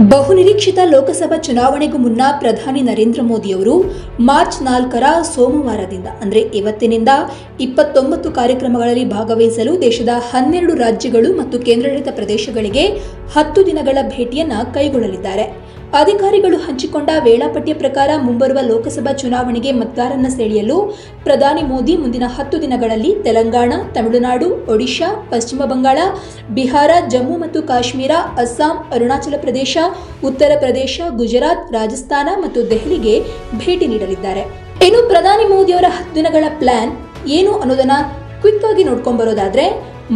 ಬಹುನಿರೀಕ್ಷಿತ ಲೋಕಸಭಾ ಚುನಾವಣೆಗೂ ಮುನ್ನ ಪ್ರಧಾನಿ ನರೇಂದ್ರ ಮೋದಿಯವರು ಮಾರ್ಚ್ ನಾಲ್ಕರ ಸೋಮವಾರದಿಂದ, ಅಂದರೆ ಇವತ್ತಿನಿಂದ ಇಪ್ಪತ್ತೊಂಬತ್ತು ಕಾರ್ಯಕ್ರಮಗಳಲ್ಲಿ ಭಾಗವಹಿಸಲು ದೇಶದ ಹನ್ನೆರಡು ರಾಜ್ಯಗಳು ಮತ್ತು ಕೇಂದ್ರಾಡಳಿತ ಪ್ರದೇಶಗಳಿಗೆ ಹತ್ತು ದಿನಗಳ ಭೇಟಿಯನ್ನು ಕೈಗೊಳ್ಳಲಿದ್ದಾರೆ. ಅಧಿಕಾರಿಗಳು ಹಂಚಿಕೊಂಡ ವೇಳಾಪಟ್ಟಿಯ ಪ್ರಕಾರ ಮುಂಬರುವ ಲೋಕಸಭಾ ಚುನಾವಣೆಗೆ ಮತದಾರನ ಸೆಳೆಯಲು ಪ್ರಧಾನಿ ಮೋದಿ ಮುಂದಿನ ಹತ್ತು ದಿನಗಳಲ್ಲಿ ತೆಲಂಗಾಣ, ತಮಿಳುನಾಡು, ಒಡಿಶಾ, ಪಶ್ಚಿಮ ಬಂಗಾಳ, ಬಿಹಾರ, ಜಮ್ಮು ಮತ್ತು ಕಾಶ್ಮೀರ, ಅಸ್ಸಾಂ, ಅರುಣಾಚಲ ಪ್ರದೇಶ, ಉತ್ತರ ಪ್ರದೇಶ, ಗುಜರಾತ್, ರಾಜಸ್ಥಾನ ಮತ್ತು ದೆಹಲಿಗೆ ಭೇಟಿ ನೀಡಲಿದ್ದಾರೆ. ಇನ್ನು ಪ್ರಧಾನಿ ಮೋದಿಯವರ ಹತ್ತು ದಿನಗಳ ಪ್ಲಾನ್ ಏನು ಅನ್ನೋದನ್ನ ಕ್ವಿಕ್ ಆಗಿ ನೋಡ್ಕೊಂಡ್ ಬರೋದಾದ್ರೆ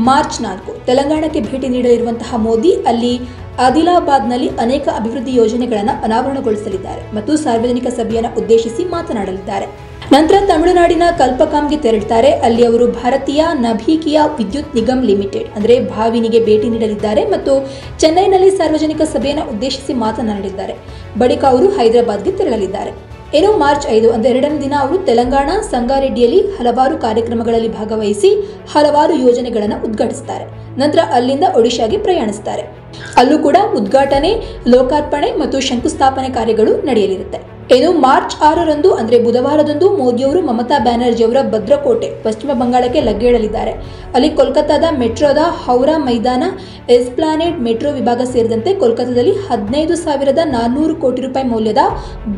ಮಾರ್ಚ್ ನಾಲ್ಕು. ತೆಲಂಗಾಣಕ್ಕೆ ಭೇಟಿ ನೀಡಲಿರುವಂತಹ ಮೋದಿ ಅಲ್ಲಿ ಆದಿಲಾಬಾದ್ನಲ್ಲಿ ಅನೇಕ ಅಭಿವೃದ್ಧಿ ಯೋಜನೆಗಳನ್ನು ಅನಾವರಣಗೊಳಿಸಲಿದ್ದಾರೆ ಮತ್ತು ಸಾರ್ವಜನಿಕ ಸಭೆಯನ್ನು ಉದ್ದೇಶಿಸಿ ಮಾತನಾಡಲಿದ್ದಾರೆ. ನಂತರ ತಮಿಳುನಾಡಿನ ಕಲ್ಪಕಾಂಗೆ ತೆರಳುತ್ತಾರೆ ಅಲ್ಲಿ ಅವರು ಭಾರತೀಯ ನಭೀಕಿಯ ವಿದ್ಯುತ್ ನಿಗಮ್ ಲಿಮಿಟೆಡ್ ಅಂದರೆ ಭಾವಿನಿಗೆ ಭೇಟಿ ನೀಡಲಿದ್ದಾರೆ ಮತ್ತು ಚೆನ್ನೈನಲ್ಲಿ ಸಾರ್ವಜನಿಕ ಸಭೆಯನ್ನು ಉದ್ದೇಶಿಸಿ ಮಾತನಾಡಲಿದ್ದಾರೆ. ಬಳಿಕ ಅವರು ಹೈದರಾಬಾದ್ಗೆ ತೆರಳಲಿದ್ದಾರೆ. ಇನ್ನು ಮಾರ್ಚ್ ಐದು ಅಂದರೆ ಎರಡನೇ ದಿನ ಅವರು ತೆಲಂಗಾಣ, ಸಂಗಾರೆಡ್ಡಿಯಲ್ಲಿ ಹಲವಾರು ಕಾರ್ಯಕ್ರಮಗಳಲ್ಲಿ ಭಾಗವಹಿಸಿ ಹಲವಾರು ಯೋಜನೆಗಳನ್ನು ಉದ್ಘಾಟಿಸುತ್ತಾರೆ ನಂತರ ಅಲ್ಲಿಂದ ಒಡಿಶಾಗೆ ಪ್ರಯಾಣಿಸುತ್ತಾರೆ ಅಲ್ಲೂ ಕೂಡ ಉದ್ಘಾಟನೆ, ಲೋಕಾರ್ಪಣೆ ಮತ್ತು ಶಂಕುಸ್ಥಾಪನೆ ಕಾರ್ಯಗಳು ನಡೆಯಲಿರುತ್ತೆ. ಇನ್ನು ಮಾರ್ಚ್ ಆರರಂದು, ಅಂದರೆ ಬುಧವಾರದಂದು ಮೋದಿಯವರು ಮಮತಾ ಬ್ಯಾನರ್ಜಿ ಅವರ ಭದ್ರಕೋಟೆ, ಪಶ್ಚಿಮ ಬಂಗಾಳಕ್ಕೆ ಲಗ್ಗೆಯಿಡಲಿದ್ದಾರೆ ಅಲ್ಲಿ ಕೋಲ್ಕತ್ತಾದ ಮೆಟ್ರೋದ ಹೌರಾ ಮೈದಾನ, ಎಸ್ಪ್ಲಾನೆಡ್ ಮೆಟ್ರೋ ವಿಭಾಗ ಸೇರಿದಂತೆ ಕೋಲ್ಕತ್ತಾದಲ್ಲಿ ಹದಿನೈದು ಸಾವಿರದ ನಾನ್ನೂರು ಕೋಟಿ ರೂಪಾಯಿ ಮೌಲ್ಯದ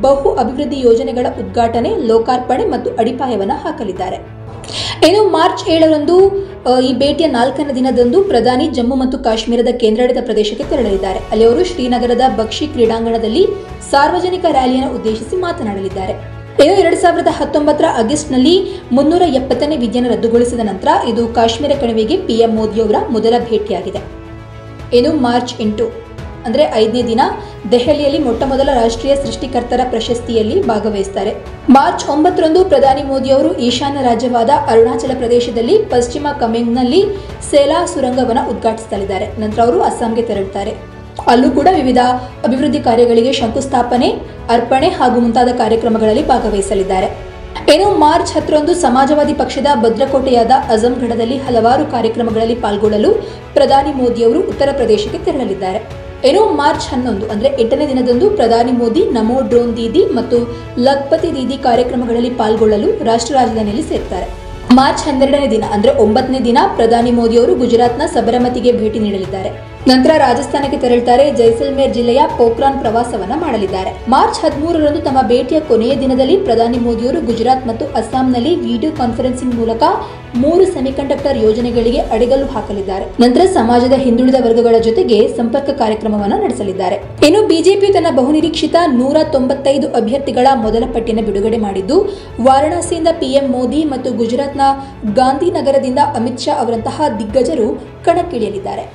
ಬಹು ಅಭಿವೃದ್ಧಿ ಯೋಜನೆಗಳ ಉದ್ಘಾಟನೆ, ಲೋಕಾರ್ಪಣೆ ಮತ್ತು ಅಡಿಪಾಯವನ್ನು ಹಾಕಲಿದ್ದಾರೆ. ಇನ್ನು ಮಾರ್ಚ್ ಏಳರಂದು ಈ ಭೇಟಿಯ ನಾಲ್ಕನೇ ದಿನದಂದು ಪ್ರಧಾನಿ ಜಮ್ಮು ಮತ್ತು ಕಾಶ್ಮೀರದ ಕೇಂದ್ರಾಡಳಿತ ಪ್ರದೇಶಕ್ಕೆ ತೆರಳಲಿದ್ದಾರೆ. ಅಲ್ಲಿ ಅವರು ಶ್ರೀನಗರದ ಬಕ್ಷಿ ಕ್ರೀಡಾಂಗಣದಲ್ಲಿ ಸಾರ್ವಜನಿಕ ರ್ಯಾಲಿಯನ್ನು ಉದ್ದೇಶಿಸಿ ಮಾತನಾಡಲಿದ್ದಾರೆ. ಇನ್ನು ಎರಡ್ ಸಾವಿರದ ಹತ್ತೊಂಬತ್ತರ ಆಗಸ್ಟ್ನಲ್ಲಿ ಮುನ್ನೂರ ಎಪ್ಪತ್ತನೇ ವಿಧಿಯನ್ನು ರದ್ದುಗೊಳಿಸಿದ ನಂತರ ಇದು ಕಾಶ್ಮೀರ ಕಣಿವೆಗೆ ಪಿಎಂ ಮೋದಿಯವರ ಮೊದಲ ಭೇಟಿಯಾಗಿದೆ. ಇನ್ನು ಮಾರ್ಚ್ ಎಂಟು. ಅಂದರೆ ಐದನೇ ದಿನ ದೆಹಲಿಯಲ್ಲಿ ಮೊಟ್ಟ ಮೊದಲ ರಾಷ್ಟ್ರೀಯ ಸೃಷ್ಟಿಕರ್ತರ ಪ್ರಶಸ್ತಿಯಲ್ಲಿ ಭಾಗವಹಿಸ್ತಾರೆ. ಮಾರ್ಚ್ ಒಂಬತ್ತರಂದು ಪ್ರಧಾನಿ ಮೋದಿಯವರು ಈಶಾನ್ಯ ರಾಜ್ಯವಾದ ಅರುಣಾಚಲ ಪ್ರದೇಶದಲ್ಲಿ ಪಶ್ಚಿಮ ಕಮೆಂಗ್ನಲ್ಲಿ ಸೇಲಾ ಸುರಂಗವನ್ನು ಉದ್ಘಾಟಿಸಲಿದ್ದಾರೆ. ನಂತರ ಅವರು ಅಸ್ಸಾಂಗೆ ತೆರಳುತ್ತಾರೆ. ಅಲ್ಲೂ ಕೂಡ ವಿವಿಧ ಅಭಿವೃದ್ಧಿ ಕಾರ್ಯಗಳಿಗೆ ಶಂಕುಸ್ಥಾಪನೆ, ಅರ್ಪಣೆ ಹಾಗೂ ಮುಂತಾದ ಕಾರ್ಯಕ್ರಮಗಳಲ್ಲಿ ಭಾಗವಹಿಸಲಿದ್ದಾರೆ. ಇನ್ನು ಮಾರ್ಚ್ ಹತ್ತರಂದು ಸಮಾಜವಾದಿ ಪಕ್ಷದ ಭದ್ರಕೋಟೆಯಾದ ಅಜಂಗಢದಲ್ಲಿ ಹಲವಾರು ಕಾರ್ಯಕ್ರಮಗಳಲ್ಲಿ ಪಾಲ್ಗೊಳ್ಳಲು ಪ್ರಧಾನಿ ಮೋದಿಯವರು ಉತ್ತರ ಪ್ರದೇಶಕ್ಕೆ ತೆರಳಲಿದ್ದಾರೆ. ಇನ್ನು ಮಾರ್ಚ್ ಹನ್ನೊಂದು, ಅಂದ್ರೆ ಎಂಟನೇ ದಿನದಂದು ಪ್ರಧಾನಿ ಮೋದಿ ನಮೋ ಡ್ರೋನ್ ದೀದಿ ಮತ್ತು ಲಖ್ಪತಿ ದೀದಿ ಕಾರ್ಯಕ್ರಮಗಳಲ್ಲಿ ಪಾಲ್ಗೊಳ್ಳಲು ರಾಷ್ಟ್ರ ರಾಜಧಾನಿಯಲ್ಲಿ ಸೇರ್ತಾರೆ. ಮಾರ್ಚ್ ಹನ್ನೆರಡನೇ ದಿನ, ಅಂದ್ರೆ ಒಂಬತ್ತನೇ ದಿನ ಪ್ರಧಾನಿ ಮೋದಿ ಅವರು ಗುಜರಾತ್ನ ಸಬರಮತಿಗೆ ಭೇಟಿ ನೀಡಲಿದ್ದಾರೆ. ನಂತರ ರಾಜಸ್ಥಾನಕ್ಕೆ ತೆರಳುತ್ತಾರೆ. ಜೈಸಲ್ಮೇರ್ ಜಿಲ್ಲೆಯ ಪೋಖ್ರಾನ್ ಪ್ರವಾಸವನ್ನ ಮಾಡಲಿದ್ದಾರೆ. ಮಾರ್ಚ್ ಹದಿಮೂರರಂದು ತಮ್ಮ ಭೇಟಿಯ ಕೊನೆಯ ದಿನದಲ್ಲಿ ಪ್ರಧಾನಿ ಮೋದಿಯವರು ಗುಜರಾತ್ ಮತ್ತು ಅಸ್ಸಾಂನಲ್ಲಿ ವಿಡಿಯೋ ಕಾನ್ಫರೆನ್ಸಿಂಗ್ ಮೂಲಕ ಮೂರು ಸೆಮಿಕಂಡಕ್ಟರ್ ಯೋಜನೆಗಳಿಗೆ ಅಡಿಗಲ್ಲು ಹಾಕಲಿದ್ದಾರೆ. ನಂತರ ಸಮಾಜದ ಹಿಂದುಳಿದ ವರ್ಗಗಳ ಜೊತೆಗೆ ಸಂಪರ್ಕ ಕಾರ್ಯಕ್ರಮವನ್ನು ನಡೆಸಲಿದ್ದಾರೆ. ಇನ್ನು ಬಿಜೆಪಿ ತನ್ನ ಬಹುನಿರೀಕ್ಷಿತ ನೂರ ತೊಂಬತ್ತೈದು ಅಭ್ಯರ್ಥಿಗಳ ಮೊದಲ ಪಟ್ಟಿಯನ್ನು ಬಿಡುಗಡೆ ಮಾಡಿದ್ದು, ವಾರಣಾಸಿಯಿಂದ ಪಿಎಂ ಮೋದಿ ಮತ್ತು ಗುಜರಾತ್ನ ಗಾಂಧಿನಗರದಿಂದ ಅಮಿತ್ ಶಾ ಅವರಂತಹ ದಿಗ್ಗಜರು ಕಣಕ್ಕಿಳಿಯಲಿದ್ದಾರೆ.